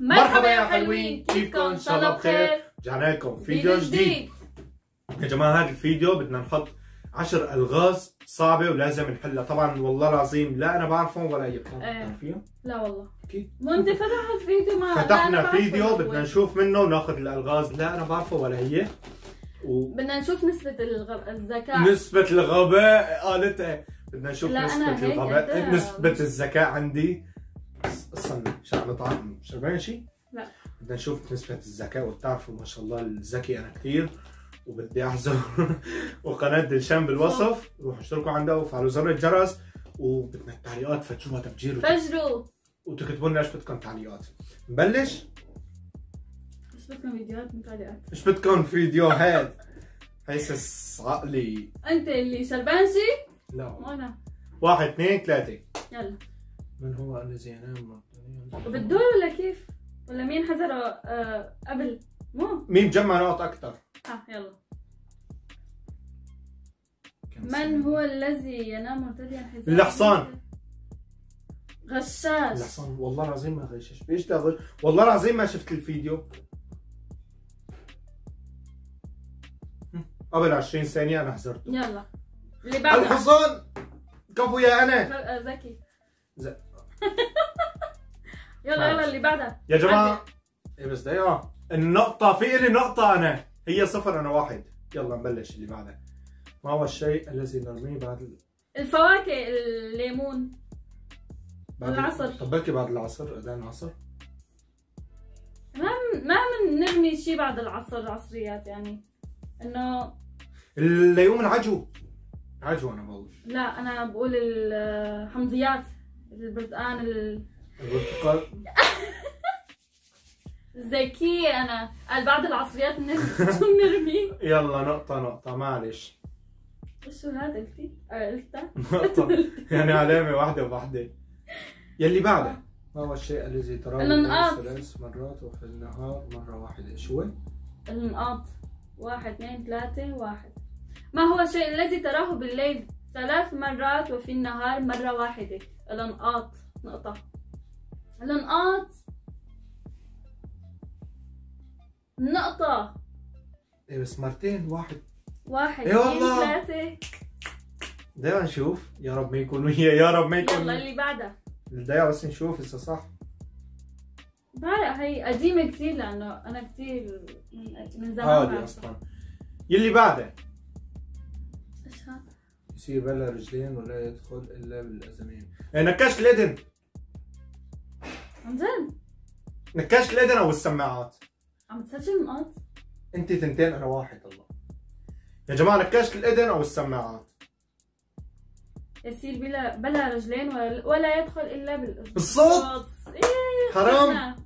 مرحبا يا حلوين كيفكم؟ إن شاء الله بخير. رجعنا لكم فيديو جديد. يا جماعة هذا الفيديو بدنا نحط عشر ألغاز صعبة ولازم نحلها. طبعا والله العظيم لا أنا بعرفهم ولا إيه. بتعرفيهم لا والله. أكيد مو انت فتحت فيديو ما فتحنا فيديو. بدنا نشوف منه وناخذ الألغاز. لا أنا بعرفه ولا هي. بدنا نشوف نسبة الغ... الذكاء. ونسبة الغباء. قالتها بدنا نشوف نسبة الغباء. نسبة الذكاء عندي. استنى شو طعم شربان شيء؟ لا. بدنا نشوف نسبة الذكاء وبتعرفوا ما شاء الله الذكي أنا كثير وبدي احذر وقناة دلشان بالوصف. روحوا اشتركوا عندها وفعلوا زر الجرس. وبدنا التعليقات. فتشوها تفجير فجروا. وتكتبوا لنا إيش بدكم تعليقات. نبلش؟ إيش بدكم فيديوهات من تعليقات؟ إيش بدكم فيديوهات؟ هيسس عقلي أنت اللي شربان شي لا. وأنا. واحد اثنين ثلاثة. يلا. من هو الذي ينام وبالدور ولا كيف؟ ولا مين حزر آه قبل؟ مو؟ مين بجمع نقط أكثر؟ آه يلا. من هو الذي ينام مرتديا حذاء الحصان. غشاش. الحصان والله العظيم ما غشش بيش تغش والله العظيم ما شفت الفيديو. قبل 20 ثانية أنا حضرته يلا. اللي بعده. الحصان! كفو يا أنا. آه، ذكي. ز- يلا يلا اللي بعدها. يا جماعة إيه بس دقيقة. النقطة في إلي نقطة أنا. هي صفر أنا واحد. يلا نبلش اللي بعدها ما هو الشيء الذي نرميه بعد ال... الفواكه الليمون. بعد ال- العصر. طب بلكي بعد العصر أذان العصر. ما ما من نرمي شيء بعد العصر العصريات يعني. إنه الليوم العجو. عجو أنا بقول. لا أنا بقول الحمضيات البرتقال ال- البرتقال. الذكية أنا. قال بعد العصريات نرمي. شو بنرمي؟ يلا نقطة نقطة. معلش. شو هذا قلتي؟ قلتها؟ نقطة. يعني علامة واحدة وواحدة. يلي بعده. ما هو الشيء الذي تراه ثلاث مرات وفي النهار مرة واحدة. شو؟ النقاط واحد اثنين ثلاثة واحد. ما هو الشيء الذي تراه بالليل ثلاث مرات وفي النهار مرة واحدة؟ الانقاط نقطة. الانقاط نقطة. إيه بس مرتين واحد. واحد اثنين والله. ثلاثة دايما نشوف. يا رب ما يكونوا هي يا رب ما يكون يلا اللي بعدها دايما بس نشوف إذا صح. بعرف هي قديمة كثير لأنه أنا كثير من, زمان هادي بعرفها. أصلا. يلي بعده. إيش هذا؟ يصير بلا رجلين ولا يدخل إلا بالاذنين إيه نكشت الاذن عن جد نكشت الاذن أو السماعات عم تسجل نقاط؟ انت ثنتين أنا واحد الله. يا جماعة نكشت الاذن أو السماعات يصير بلا بلا رجلين ولا, ولا يدخل إلا بالاذن بالصوت إيه حرام.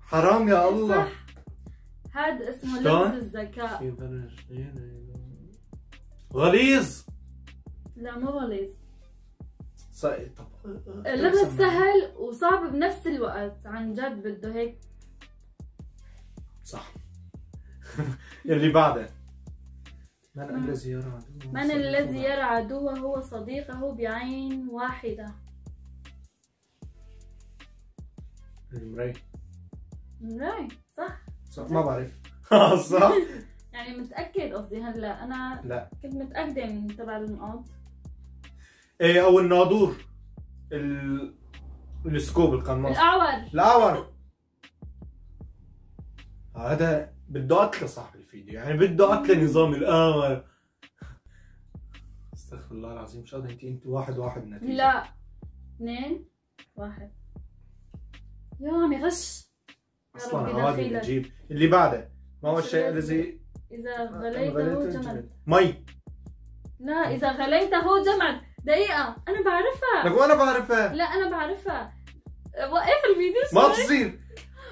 حرام يا الله. صح هذا اسمه شلون؟ لبس الذكاء يصير بلا رجلين غليظ. لا مو غليظ. طب. اللبس سهل وصعب بنفس الوقت. عن جد بده هيك. صح. يلي بعده من الذي يرى عدوه من الذي يرى عدوه هو صديقه بعين واحدة. المراية راي صح. صح ما بعرف. صح. يعني متأكد قصدي هلأ أنا لا. كنت متأكدة من تبع النقاط إيه أو الناظور. ال... السكوب القناص الأعور الاعور هذا بده قتل صاحب الفيديو. يعني بده قتل نظام الاعور استغفر الله العظيم. شو انت انت واحد واحد نتيجة. لا. اثنين. واحد. يا عم يغش يا أصلا دخيلك. نجيب اللي بعده. ما هو الشيء الذي- الذي إذا غليته جمل. مي. لا إذا غليته جمل. دقيقة أنا بعرفها. لك وأنا بعرفها؟ لا أنا بعرفها. وقف الفيديو ما. تصير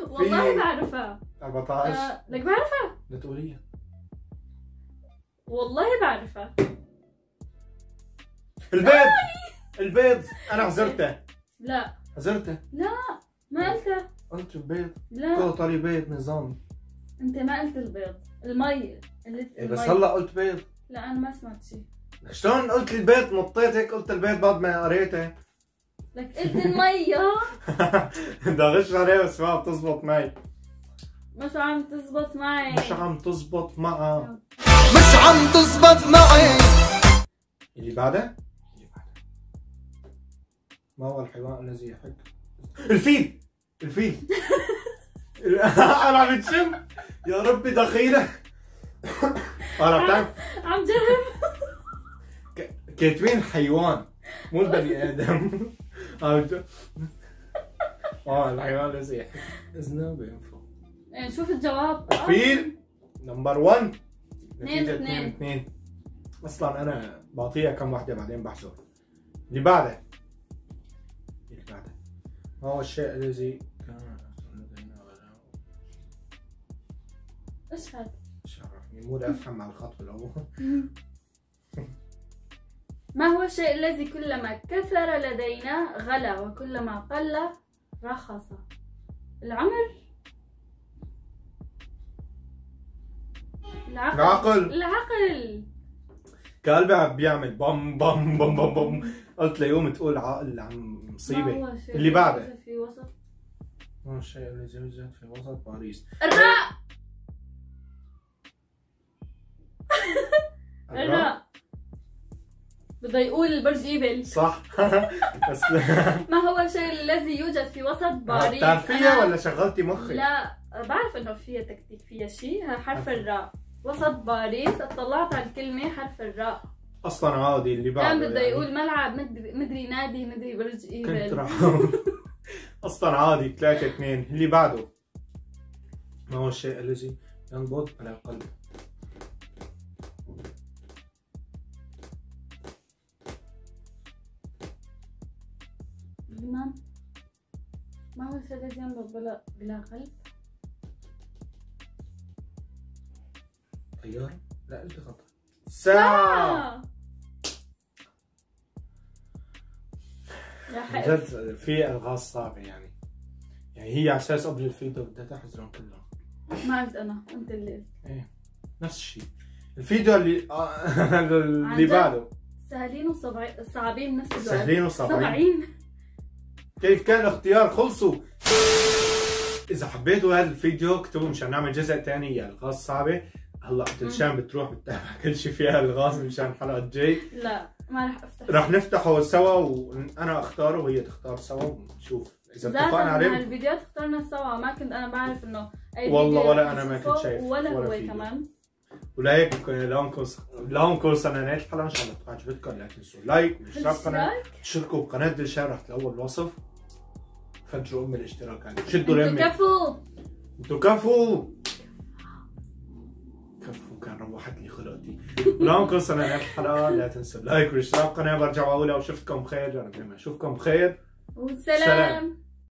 والله في- بعرفها. 14 آه، لك بعرفها؟ لا تقوليها. والله بعرفها. البيض البيض أنا حزرته لا. حزرته ما قلتها. قلت البيض لا. قطري بيض نظامي أنت ما قلت البيض. المي. قلت إيه بس. هلأ قلت بيض. لا أنا ما سمعت شيء. شلون قلت البيض نطيت هيك قلت البيض بعد ما قريته؟ لك قلت المية. بدي اغش عليه بس ما بتزبط معي. مش عم تزبط معي. مش عم تزبط معها مش عم تزبط معي. اللي بعده؟ اللي بعده. ما هو الحيوان الذي يحب الفيل. الفيل. أنا عم بتشم يا ربي دخيلة. أنا بتعرف عم جرب. كاتبين حيوان مو البني آدم. آه الحيوان الذي يحب اذنه بينفخ إيه، شوف الجواب. فيل نمبر 1 اثنين اثنين. 2 2 أصلا أنا بعطيها كم وحده بعدين بحسب. اللي بعده. اللي بعده. ما هو الشيء الذي كان اشهد شرفني. مو افهم على الخط الأول ما هو الشيء الذي كلما كثر لدينا غلا وكلما قل رخص؟ العمر؟ العقل. العقل. العقل. قلبي عم بيعمل بم بم بم بم بم. قلت ليوم تقول عقل عم ما مصيبه هو الشيء اللي بعده. في وسط؟ ما هو الشيء الذي يوجد في وسط باريس. الراء الراء بده يقول برج ايفل صح. بس ما هو الشيء الذي يوجد في وسط باريس؟ بتعرفيها أنا- ولا شغلتي مخي؟ لا بعرف إنه فيها تكتيك فيها شيء حرف الراء. وسط باريس اطلعت على الكلمة حرف الراء. أصلا عادي اللي بعده كان بده يعني. يقول ملعب مدري, نادي مدري برج كنت ايفل راح أصلا عادي 3 2 اللي بعده. ما هو الشيء الذي ينبض على القلب ما هو الذي ينبض بلا بلا قلب؟ طيارة؟ لا قلت خطأ. ساعة جد في ألغاز صعبة يعني. يعني هي على أساس قبل الفيديو بدها تحزرهم كلهم ما قلت أنا انت اللي قلت نفس الشيء. الفيديو اللي آه، اللي؟ بعده سهلين وصعبين صعبين نفس الوقت. سهلين وصعبين صعبين كيف كان الاختيار خلصوا إذا حبيتوا هذا الفيديو اكتبوا مشان نعمل جزء ثاني يا الغاز صعبة. هلأ دلشان بتروح بتتابع كل شيء فيها الغاز مشان الحلقة الجاي. لا ما رح أفتح. رح نفتحه سوا وأنا أختاره وهي تختار سوا ونشوف إذا اتفقنا عليه. الفيديوهات اخترنا سوا ما كنت أنا بعرف إنه أي والله ولا أنا ما كنت شايف ولا ولا هو فيديو. كمان. ولهيك لونكم لونكم صلنا الحلقة. إن شاء الله تكون عجبتكم. لا تنسوا لايك واشتراك قناه اشتراك تشتركوا بقناة دلشان رح تلاقوا بالوصف. فجروا ام الاشتراك عندي شدوا أنتوا لمي كفو. أنتوا كفو. كفو كان روحت لي خلقتي. ولهون وصلنا لنهايه الحلقة لا تنسوا ال like والاشتراك بالقناه برجع بقولها وشفتكم بخير. جرب اشوفكم بخير. والسلام سلام.